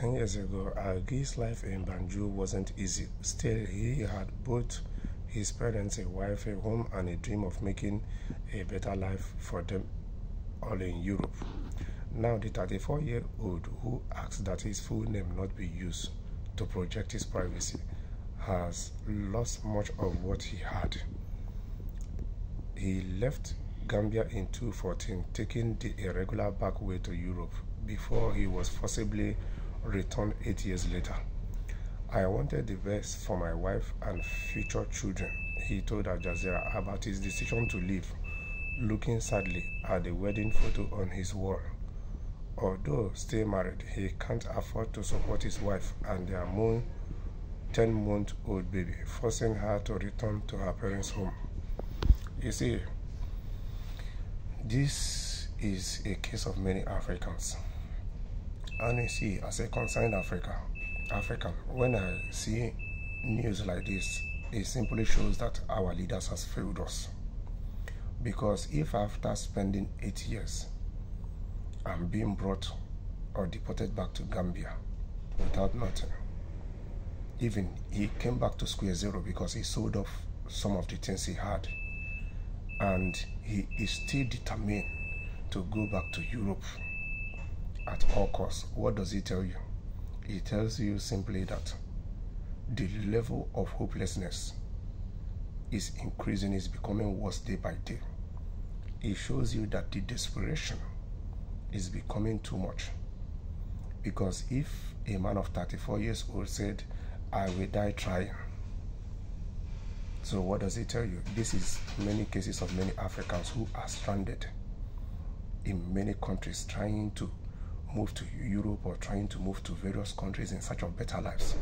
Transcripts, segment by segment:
10 years ago, Agi's life in Banjul wasn't easy. Still, he had both his parents, a wife, a home, and a dream of making a better life for them all in Europe. Now, the 34 year old who asked that his full name not be used to project his privacy has lost much of what he had. He left Gambia in 2014, taking the irregular back way to Europe before he was forcibly returned eight years later. I wanted the best for my wife and future children, he told Al Jazeera about his decision to leave, looking sadly at the wedding photo on his wall. Although still married, he can't afford to support his wife and their 10 month old baby, forcing her to return to her parents' home. You see, this is a case of many Africans. And see, as a concerned Africa, African, when I see news like this, it simply shows that our leaders has failed us. Because if after spending eight years, I'm being brought or deported back to Gambia without nothing, even he came back to square zero because he sold off some of the things he had and he is still determined to go back to Europe at all costs. What does he tell you? He tells you simply that the level of hopelessness is increasing, is becoming worse day by day. It shows you that the desperation is becoming too much. Because if a man of 34 years old said, I will die trying, so what does it tell you? This is many cases of many Africans who are stranded in many countries trying to move to Europe or trying to move to various countries in search of better lives.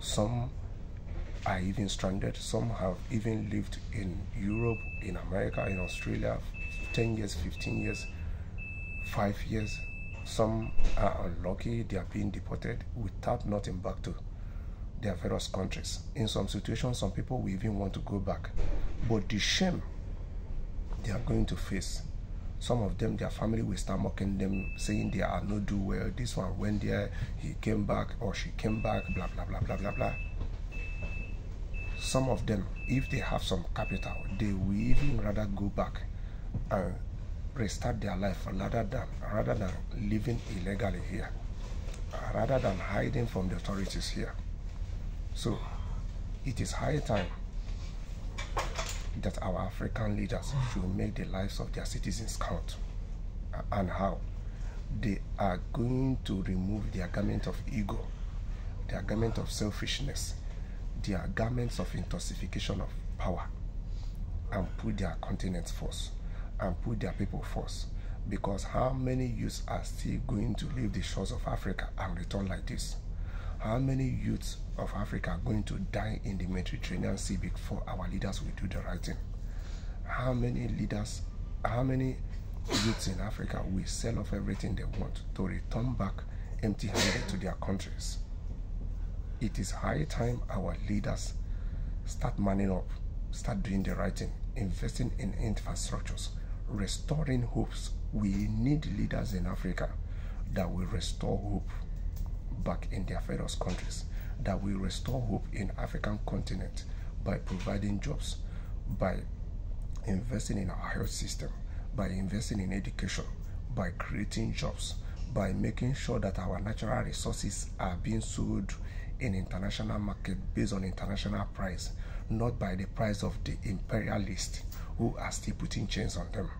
Some are even stranded. Some have even lived in Europe, in America, in Australia, 10 years, 15 years, 5 years. Some are unlucky, they are being deported without nothing back to their various countries. In some situations, some people will even want to go back. But the shame they are going to face, some of them, their family will start mocking them, saying they are no do well. This one went there, he came back, or she came back, blah, blah, blah, blah, blah, blah. Some of them, if they have some capital, they will even rather go back and restart their life rather than rather than living illegally here, rather than hiding from the authorities here. So it is high time that our African leaders should make the lives of their citizens count. Uh, and how? They are going to remove their garment of ego, their garment of selfishness, their garments of intoxication of power, and put their continents first, and put their people first. Because how many youths are still going to leave the shores of Africa and return like this? How many youths of Africa going to die in the Mediterranean Sea before our leaders will do the right thing? How many leaders, how many youths in Africa will sell off everything they want to return back empty handed to their countries? It is high time our leaders start manning up, start doing the right thing, investing in infrastructures, restoring hopes. We need leaders in Africa that will restore hope back in their various countries that will restore hope in African continent by providing jobs, by investing in our health system, by investing in education, by creating jobs, by making sure that our natural resources are being sold in international market based on international price, not by the price of the imperialists who are still putting chains on them.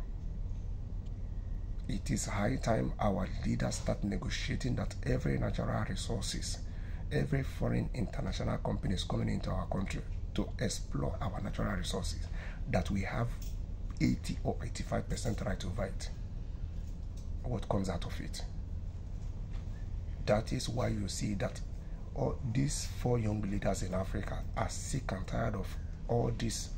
It is high time our leaders start negotiating that every natural resources, every foreign international company is coming into our country to explore our natural resources, that we have 80 or 85% right to it. What comes out of it? That is why you see that all these four young leaders in Africa are sick and tired of all this,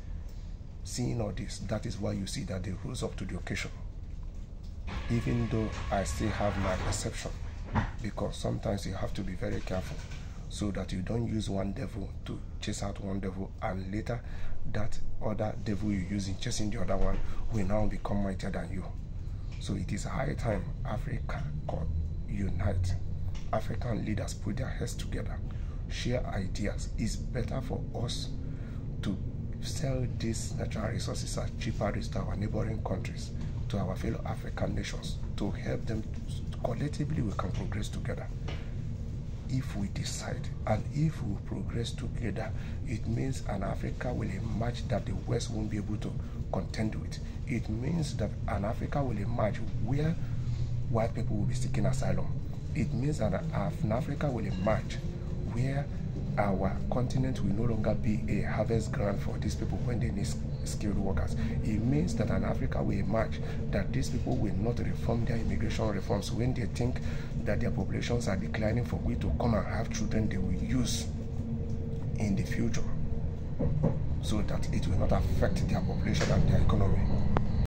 seeing all this. That is why you see that they rose up to the occasion even though I still have my perception, because sometimes you have to be very careful so that you don't use one devil to chase out one devil and later that other devil you use in chasing the other one will now become mightier than you. So it is high time Africa could unite African leaders put their heads together, share ideas, it's better for us to sell these natural resources at cheaper rates to our neighboring countries, to our fellow African nations, to help them collectively we can progress together. If we decide and if we progress together, it means an Africa will emerge that the West won't be able to contend with. It means that an Africa will emerge where white people will be seeking asylum. It means that an Africa will emerge where our continent will no longer be a harvest ground for these people when they need skilled workers. It means that an Africa will emerge that these people will not reform their immigration reforms when they think that their populations are declining for we to come and have children they will use in the future so that it will not affect their population and their economy.